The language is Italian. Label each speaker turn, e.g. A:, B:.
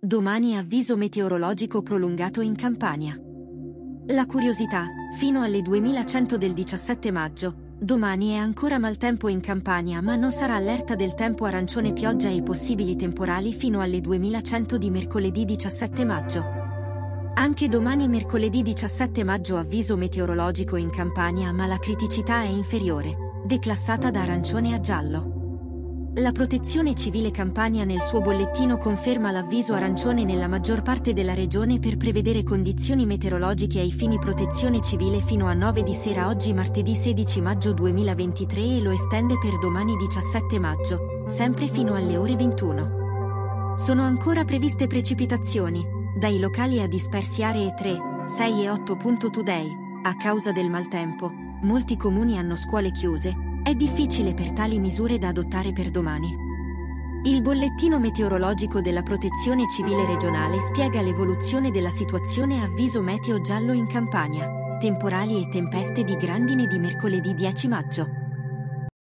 A: Domani avviso meteorologico prolungato in Campania. La curiosità, fino alle 2100 del 17 maggio, Domani è ancora maltempo in Campania ma non sarà allerta del tempo arancione pioggia e possibili temporali fino alle 2100 di mercoledì 17 maggio. Anche domani mercoledì 17 maggio avviso meteorologico in Campania ma la criticità è inferiore, declassata da arancione a giallo. La Protezione Civile Campania nel suo bollettino conferma l'avviso arancione nella maggior parte della regione per prevedere condizioni meteorologiche ai fini protezione civile fino a 9 di sera oggi martedì 16 maggio 2023 e lo estende per domani 17 maggio, sempre fino alle ore 21. Sono ancora previste precipitazioni, dai locali a dispersi aree 3, 6 e 8. Today, a causa del maltempo, molti comuni hanno scuole chiuse, è difficile per tali misure da adottare per domani. Il bollettino meteorologico della Protezione Civile regionale spiega l'evoluzione della situazione avviso meteo giallo in Campania, temporali e tempeste di grandine di mercoledì 10 maggio.